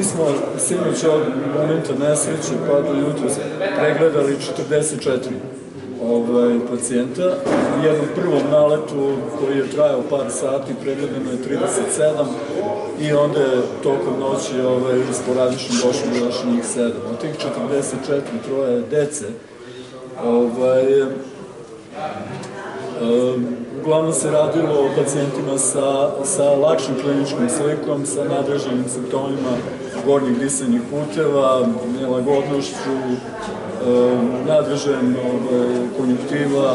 Mi smo sinoć od momenta nesreće pa do jutra pregledali 44 ovaj, pacijenta. U jednom prvom naletu koji je trajao par sati pregledano je 37 i onda je tokom noći ovaj, sporadično došlo još njih 7. Od tih 44 troje dece ovaj, um, uglavnom se radilo o pacijentima sa, sa lakšim kliničkom slikom, sa nadraženim simptomima gornjih disanih puteva, nelagodnošću, nadražen ovaj, konjunktiva,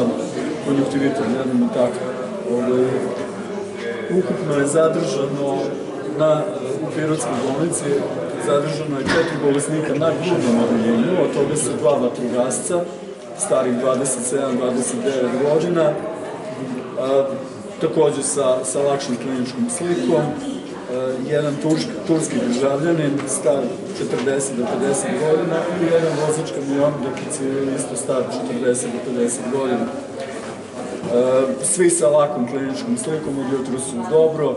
konjunktivita, znam i tako. Ovaj, ukupno je zadržano na, u Pirotskoj bolnici zadržano je četiri bolesnika na grudnom odeljenju, od toga su dva vatrogasca, starih 27-29 godina, a, takođe sa, sa lakšom kliničkom slikom, jedan turški, turski državljanin, star 40 do 50 godina, i jedan vozač kamion, dakle isto star 40 do 50 godina. A, svi sa lakom kliničkom slikom od jutra su dobro,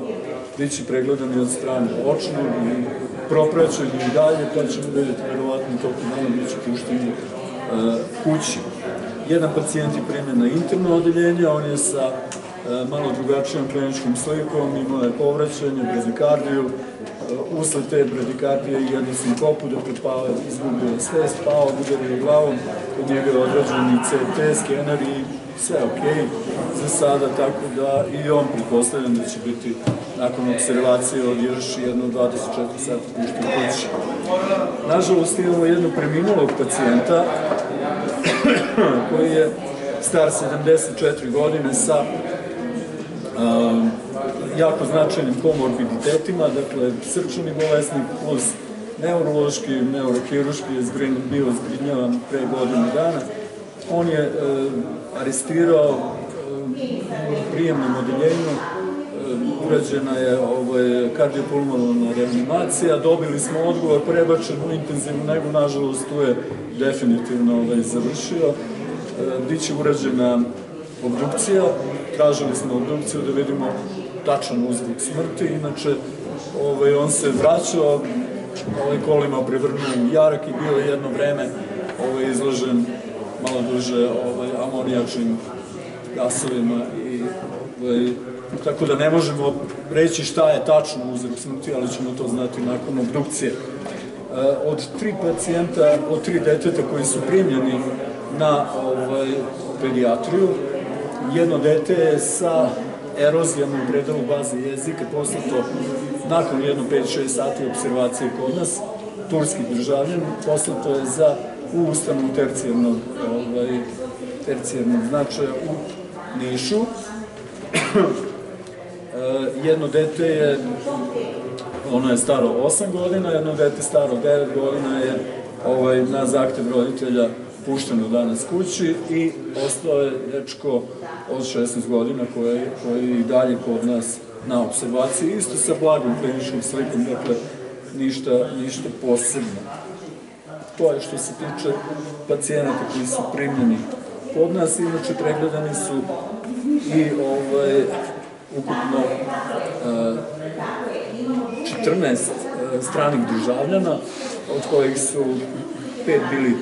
biće pregledani od strane očnog i propraćeni i dalje, pa ćemo vidjeti verovatno toliko dana biće pušteni kući. Jedan pacijent je primjen na interno odeljenje, on je sa malo drugačijom kliničkom slikom, imao je povraćanje, bradikardiju, e, usled te bradikardije i jednu sinkopu da pripao je izgubio svest, pao, udario glavom, kod njega je odrađen i CT, skener i sve ok za sada, tako da i on pretpostavljam da će biti nakon observacije od još jedno 24 sata pušten kući. Nažalost imamo jednog preminulog pacijenta koji je star 74 godine sa jako značajnim komorbiditetima, dakle srčani bolesnik plus neurološki, neurohiruški je zgrin, bio zgrinjavan pre godinu dana. On je e, arestirao e, u prijemnom odeljenju, e, urađena je ovaj, kardiopulmonalna reanimacija, dobili smo odgovor, prebačen u intenzivnu negu, nažalost tu je definitivno ovaj, završio. E, biće urađena obdukcija, tražili smo obdukciju da vidimo tačan uzrok smrti, inače ovaj, on se vraćao, ovaj, kolima prevrnuo u jarak i bio jedno vreme ovaj, izložen malo duže ovaj, amonijačnim gasovima i ovaj, tako da ne možemo reći šta je tačno uzrok smrti, ali ćemo to znati nakon obdukcije. Eh, od tri pacijenta, od tri deteta koji su primljeni na ovaj, pedijatriju, jedno dete je sa erozijama u predelu baze jezika poslato nakon jedno 5-6 sati observacije kod nas, turski državljan, poslato je za u ustanu tercijarnog, ovaj, tercijarnog značaja u Nišu. Eh, jedno dete je ono je staro 8 godina, jedno dete staro 9 godina je ovaj, na zahtev roditelja pušteno danas kući i ostao je dečko od 16 godina koji, koji i dalje kod nas na observaciji, isto sa blagom kliničkom slikom, dakle ništa, ništa posebno. To je što se tiče pacijenata koji su primljeni kod nas, inače pregledani su i ovaj, ukupno 14 e, stranih državljana, od kojih su pet bili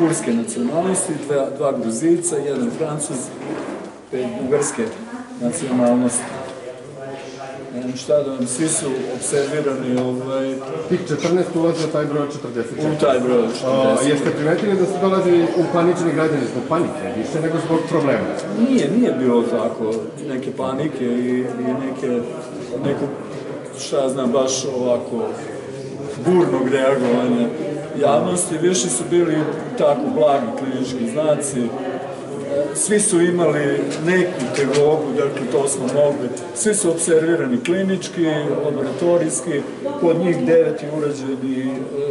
turske nacionalnosti, dva, dva gruzica, jedan francuz, pet bugarske nacionalnosti. Ne šta da vam, svi su observirani ovaj... Tih 14 ulaze u taj broj 44. U taj broj 40. A, jeste primetili da su dolazili u panični građani zbog panike, više nego zbog problema? Nije, nije bilo tako, neke panike i, i neke, neko šta ja znam, baš ovako burnog reagovanja javnosti, više su bili tako blagi klinički znaci, svi su imali neku tegobu, dakle to smo mogli, svi su observirani klinički, laboratorijski, kod njih devet je urađeni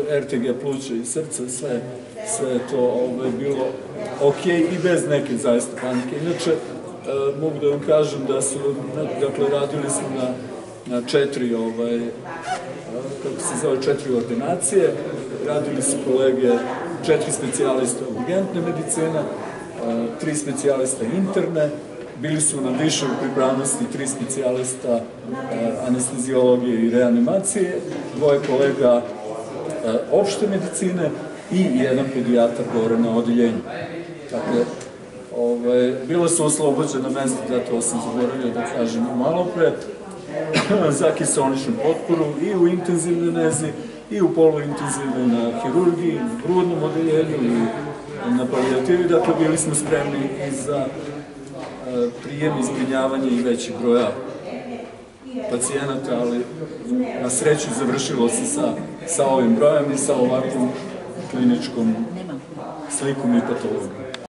e, RTG pluća i srca, sve, sve to ovaj, bilo ok i bez neke zaista panike. Inače, e, mogu da vam kažem da su, dakle, radili smo na na četiri, ovaj, kako se zove, četiri ordinacije. Radili su kolege četiri specijalista urgentne medicine, tri specijalista interne bili su na višoj pripravnosti tri specijalista anestezijologije i reanimacije, dvoje kolega opšte medicine i jedan pedijatar gore na odeljenju. Dakle, ove, bila su oslobođena mesta, da to sam zaboravio da kažem malo pre, za kisoničnu potporu i u intenzivnoj nezi i u poluintenzivnoj na hirurgiji, na grudnom odeljenju i na palijativi, dakle bili smo spremni i za e, prijem i zbrinjavanje i većeg broja pacijenata, ali na sreću završilo se sa, sa ovim brojem i sa ovakvom kliničkom slikom i patologijom.